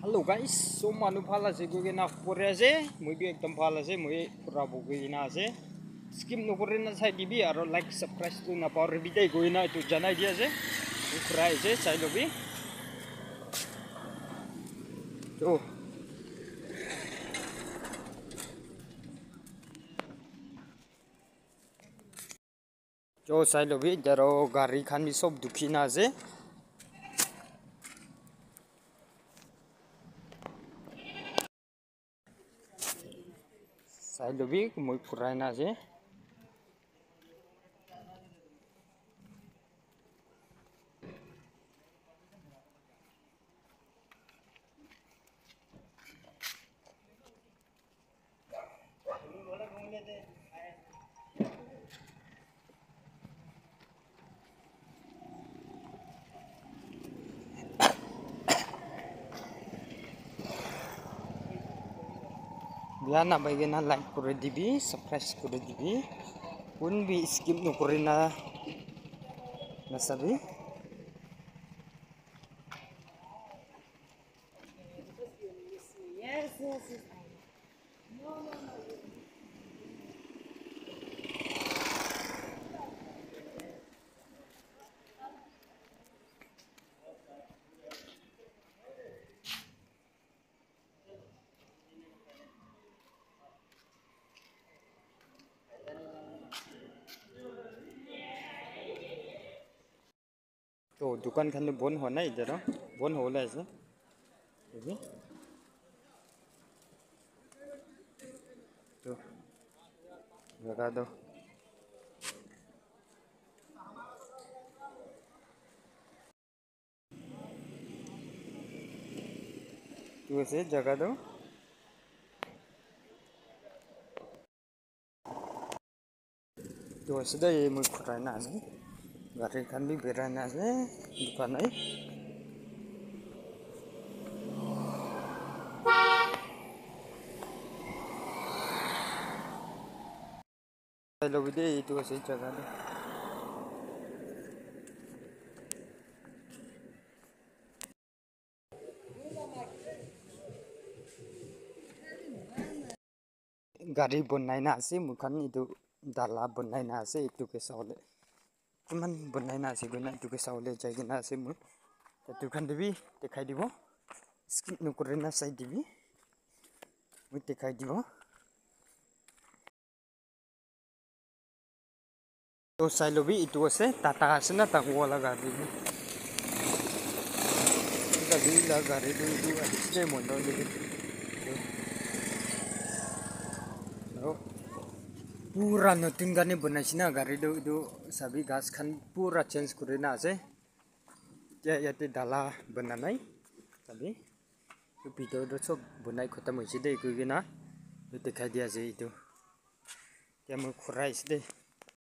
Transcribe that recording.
Hello guys, so manu phala se go na pore ase, moi bi ekdam phala ase, moi pura bo go na ase. Skip no pore na sai dibi aro like subscribe to na power bi dai go na to janai dia ase. Mo pura ase sai lo bi. To जो চাই ল'বি মই ফুৰাই না যে বিয়ানা বাইগেনা like করে দিবি subscribe করে দিবি কোন বি স্কিপ নকরে না নাচাবি Yes, yes, yes. তো तो दुकान खाने बंद होना इधर बंद होला ऐसा तो लगा दो तो ऐसे जगा दो तो ऐसे ये मुझे खुटाना है Barikan bibirnya sih, bukan eh. kalau gede itu sih jaga deh. Gari nasi bukan itu darla bonai nasi itu kesal. কিমান বনাই না আছে গৈ না এইটোকে চাবলৈ যাই কিনে আছে মোৰ। দোকান দিবি দেখাই দিব। স্কিপ নকৰে না চাই দিবি। মোক দেখাই দিব। তো চাই ল'বি এইটো আছে টাটা আছে না টাঙোৱালা গাড়ী গাড়ীলা গাড়ীটো এইটো আহিছিলে মনৰ দেখি আৰু পুৰা নতুন গানে বনাইছে না গাড়ীটো এইটো চাবি গাছ খান চেঞ্জ কৰি না আছে এতিয়া ইয়াতে ডালা বনা নাই চাবি ভিতৰতো চব বনাই খতম হৈছে দেই গৈ কিনা দেখাই দিয়া আছে এতিয়া মই খুৰা আহিছে দেই